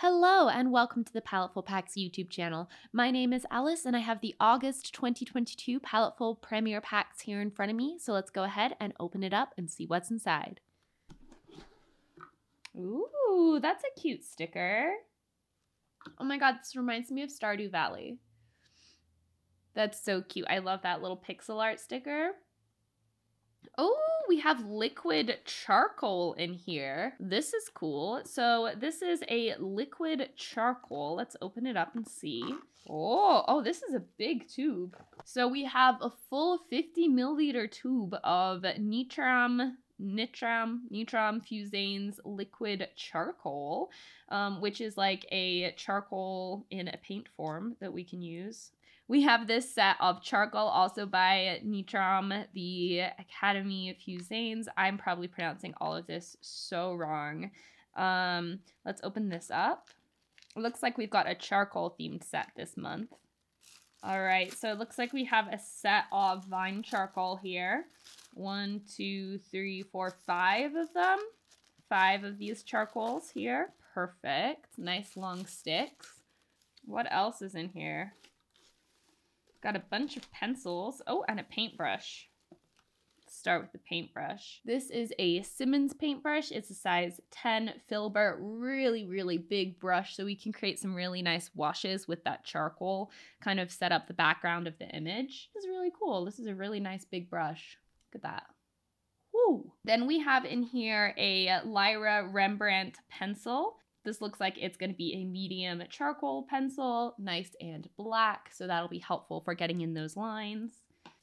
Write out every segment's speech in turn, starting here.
Hello and welcome to the Paletteful Packs YouTube channel. My name is Alice and I have the August 2022 Palettefull Premier Packs here in front of me. So let's go ahead and open it up and see what's inside. Ooh, that's a cute sticker. Oh my god, this reminds me of Stardew Valley. That's so cute. I love that little pixel art sticker. Oh, we have liquid charcoal in here. This is cool. So this is a liquid charcoal. Let's open it up and see. Oh, oh, this is a big tube. So we have a full 50 milliliter tube of Nitram Nitram, Nitram Fusains liquid charcoal, um, which is like a charcoal in a paint form that we can use. We have this set of charcoal also by Nitram, the Academy of Fusains. I'm probably pronouncing all of this so wrong. Um, let's open this up. It looks like we've got a charcoal themed set this month. All right, so it looks like we have a set of vine charcoal here. One, two, three, four, five of them. Five of these charcoals here. Perfect. Nice long sticks. What else is in here? Got a bunch of pencils. Oh, and a paintbrush. Let's start with the paintbrush. This is a Simmons paintbrush. It's a size 10 filbert, really, really big brush. So we can create some really nice washes with that charcoal, kind of set up the background of the image. This is really cool. This is a really nice big brush. Look at that. Woo. Then we have in here a Lyra Rembrandt pencil. This looks like it's going to be a medium charcoal pencil, nice and black, so that'll be helpful for getting in those lines.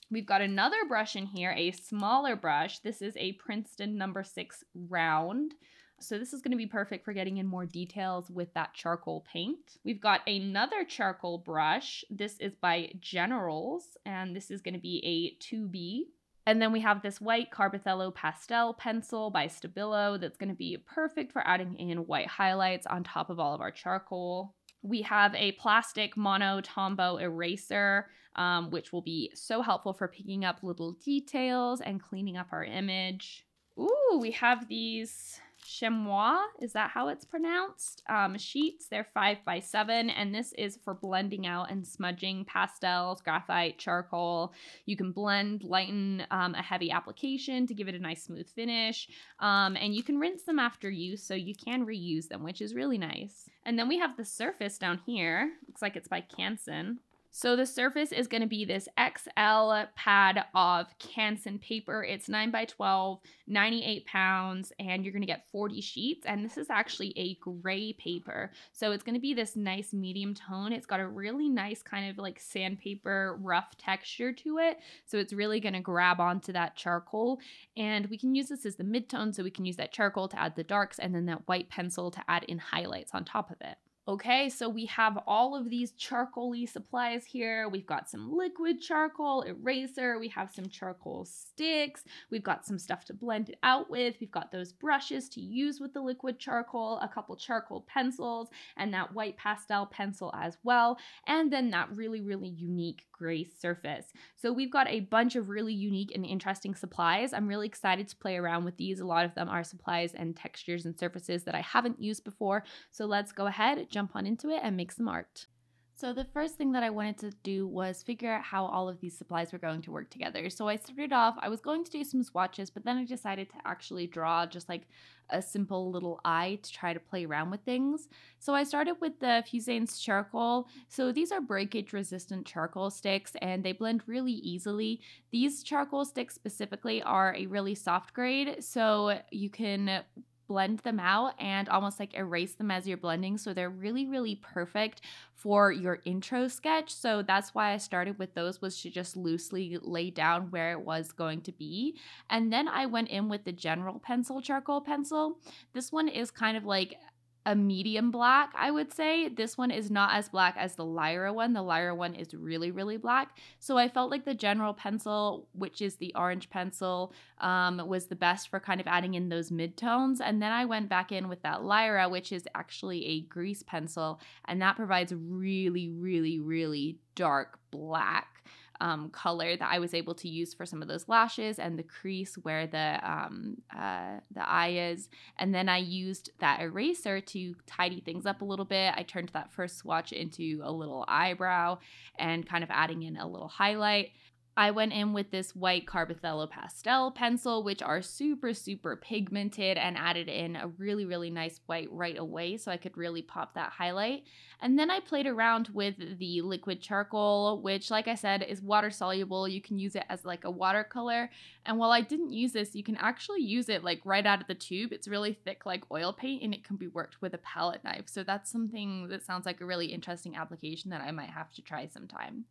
We've got another brush in here, a smaller brush. This is a Princeton number six round. So this is going to be perfect for getting in more details with that charcoal paint. We've got another charcoal brush. This is by Generals, and this is going to be a 2B. And then we have this white Carbothello pastel pencil by Stabilo that's going to be perfect for adding in white highlights on top of all of our charcoal. We have a plastic mono Tombow eraser, um, which will be so helpful for picking up little details and cleaning up our image. Ooh, we have these chamois, is that how it's pronounced? Um, sheets, they're five by seven, and this is for blending out and smudging pastels, graphite, charcoal. You can blend, lighten um, a heavy application to give it a nice smooth finish, um, and you can rinse them after use, so you can reuse them, which is really nice. And then we have the surface down here. Looks like it's by Canson. So the surface is going to be this XL pad of Canson paper. It's 9 by 12, 98 pounds, and you're going to get 40 sheets. And this is actually a gray paper. So it's going to be this nice medium tone. It's got a really nice kind of like sandpaper rough texture to it. So it's really going to grab onto that charcoal. And we can use this as the midtone. So we can use that charcoal to add the darks and then that white pencil to add in highlights on top of it. Okay, so we have all of these charcoaly supplies here. We've got some liquid charcoal, eraser, we have some charcoal sticks, we've got some stuff to blend it out with, we've got those brushes to use with the liquid charcoal, a couple charcoal pencils, and that white pastel pencil as well, and then that really, really unique gray surface. So we've got a bunch of really unique and interesting supplies. I'm really excited to play around with these. A lot of them are supplies and textures and surfaces that I haven't used before. So let's go ahead, jump on into it and make some art. So the first thing that I wanted to do was figure out how all of these supplies were going to work together. So I started off, I was going to do some swatches, but then I decided to actually draw just like a simple little eye to try to play around with things. So I started with the Fusains charcoal. So these are breakage resistant charcoal sticks and they blend really easily. These charcoal sticks specifically are a really soft grade, so you can blend them out and almost like erase them as you're blending. So they're really, really perfect for your intro sketch. So that's why I started with those was to just loosely lay down where it was going to be. And then I went in with the general pencil charcoal pencil. This one is kind of like a medium black, I would say. This one is not as black as the Lyra one. The Lyra one is really, really black. So I felt like the general pencil, which is the orange pencil, um, was the best for kind of adding in those midtones. And then I went back in with that Lyra, which is actually a grease pencil, and that provides really, really, really dark black. Um, color that I was able to use for some of those lashes and the crease where the um, uh, the eye is. And then I used that eraser to tidy things up a little bit. I turned that first swatch into a little eyebrow and kind of adding in a little highlight. I went in with this white Carbothello pastel pencil, which are super, super pigmented, and added in a really, really nice white right away so I could really pop that highlight. And then I played around with the liquid charcoal, which, like I said, is water soluble. You can use it as like a watercolor. And while I didn't use this, you can actually use it like right out of the tube. It's really thick, like oil paint, and it can be worked with a palette knife. So that's something that sounds like a really interesting application that I might have to try sometime.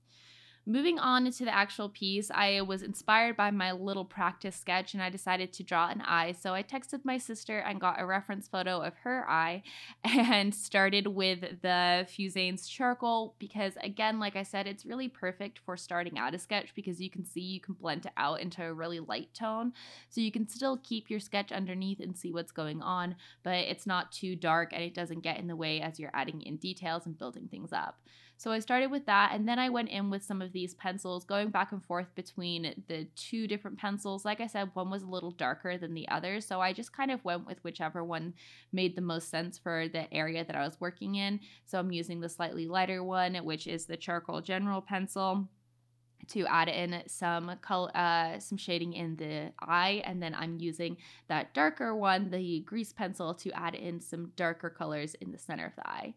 Moving on into the actual piece, I was inspired by my little practice sketch and I decided to draw an eye. So I texted my sister and got a reference photo of her eye and started with the Fusains charcoal because, again, like I said, it's really perfect for starting out a sketch because you can see you can blend it out into a really light tone. So you can still keep your sketch underneath and see what's going on, but it's not too dark and it doesn't get in the way as you're adding in details and building things up. So I started with that and then I went in with some of these pencils, going back and forth between the two different pencils. Like I said, one was a little darker than the other. So I just kind of went with whichever one made the most sense for the area that I was working in. So I'm using the slightly lighter one, which is the charcoal general pencil to add in some color, uh, some shading in the eye, and then I'm using that darker one, the grease pencil, to add in some darker colors in the center of the eye.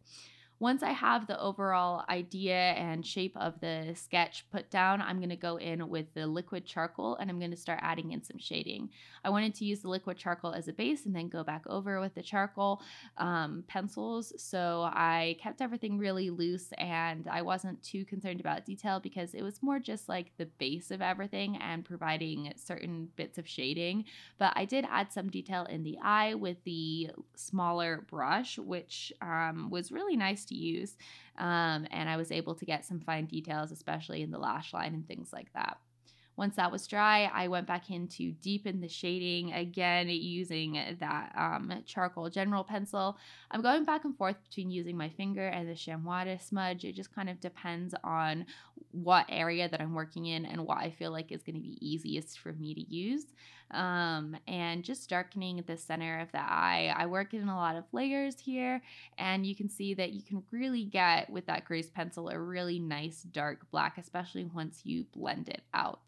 Once I have the overall idea and shape of the sketch put down, I'm going to go in with the liquid charcoal and I'm going to start adding in some shading. I wanted to use the liquid charcoal as a base and then go back over with the charcoal um, pencils. So I kept everything really loose and I wasn't too concerned about detail because it was more just like the base of everything and providing certain bits of shading. But I did add some detail in the eye with the smaller brush, which um, was really nice to use. Um, and I was able to get some fine details, especially in the lash line and things like that. Once that was dry, I went back in to deepen the shading again using that um, charcoal general pencil. I'm going back and forth between using my finger and the chamois smudge. It just kind of depends on what area that I'm working in and what I feel like is going to be easiest for me to use. Um, and just darkening the center of the eye. I work in a lot of layers here, and you can see that you can really get with that grease pencil a really nice dark black, especially once you blend it out.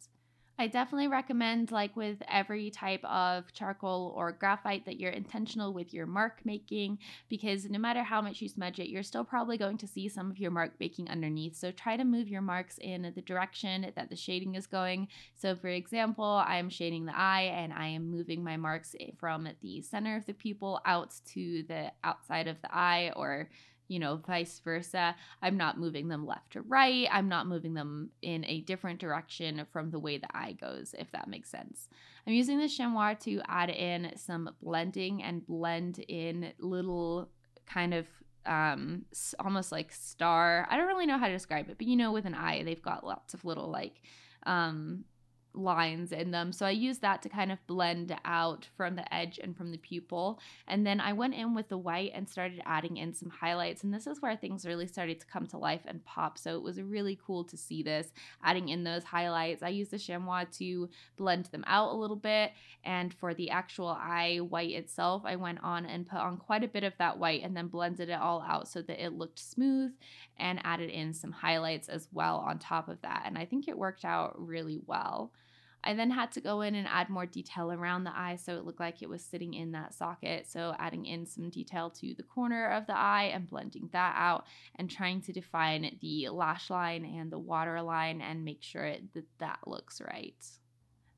I definitely recommend, like with every type of charcoal or graphite, that you're intentional with your mark making because no matter how much you smudge it, you're still probably going to see some of your mark making underneath. So try to move your marks in the direction that the shading is going. So, for example, I'm shading the eye and I am moving my marks eh, from the center of the pupil out to the outside of the eye or you know, vice versa. I'm not moving them left to right. I'm not moving them in a different direction from the way the eye goes, if that makes sense. I'm using the chamois to add in some blending and blend in little kind of um almost like star i don't really know how to describe it but you know with an eye they've got lots of little like um lines in them. So I used that to kind of blend out from the edge and from the pupil. And then I went in with the white and started adding in some highlights. And this is where things really started to come to life and pop. So it was really cool to see this, adding in those highlights. I used the chamois to blend them out a little bit. And for the actual eye white itself, I went on and put on quite a bit of that white and then blended it all out so that it looked smooth and added in some highlights as well on top of that. And I think it worked out really well. I then had to go in and add more detail around the eye so it looked like it was sitting in that socket. So adding in some detail to the corner of the eye and blending that out and trying to define the lash line and the water line and make sure that that looks right.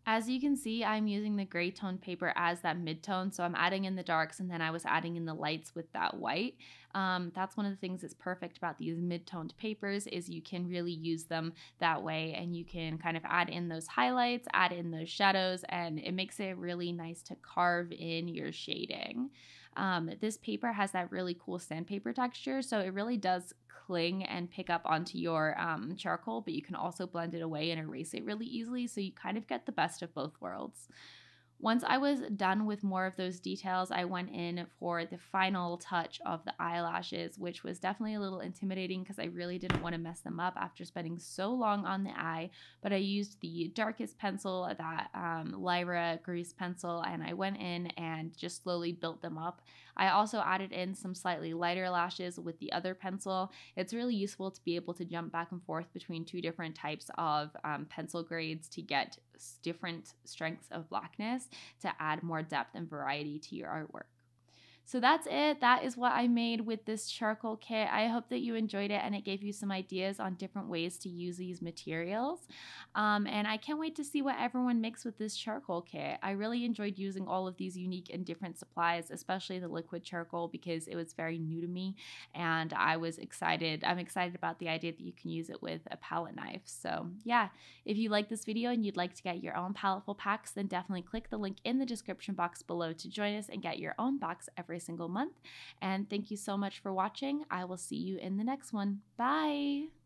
As you can see, I'm using the gray tone paper as that mid-tone, so I'm adding in the darks and then I was adding in the lights with that white. Um, that's one of the things that's perfect about these mid-toned papers is you can really use them that way and you can kind of add in those highlights, add in those shadows, and it makes it really nice to carve in your shading. Um, this paper has that really cool sandpaper texture, so it really does cling and pick up onto your um, charcoal, but you can also blend it away and erase it really easily, so you kind of get the best of both worlds. Once I was done with more of those details, I went in for the final touch of the eyelashes, which was definitely a little intimidating because I really didn't want to mess them up after spending so long on the eye. But I used the darkest pencil, that um, Lyra grease pencil, and I went in and just slowly built them up. I also added in some slightly lighter lashes with the other pencil. It's really useful to be able to jump back and forth between two different types of um, pencil grades to get different strengths of blackness to add more depth and variety to your artwork. So that's it. That is what I made with this charcoal kit. I hope that you enjoyed it and it gave you some ideas on different ways to use these materials. Um, and I can't wait to see what everyone makes with this charcoal kit. I really enjoyed using all of these unique and different supplies, especially the liquid charcoal because it was very new to me and I was excited. I'm excited about the idea that you can use it with a palette knife. So yeah, if you like this video and you'd like to get your own paletteful packs, then definitely click the link in the description box below to join us and get your own box every every single month. And thank you so much for watching. I will see you in the next one. Bye.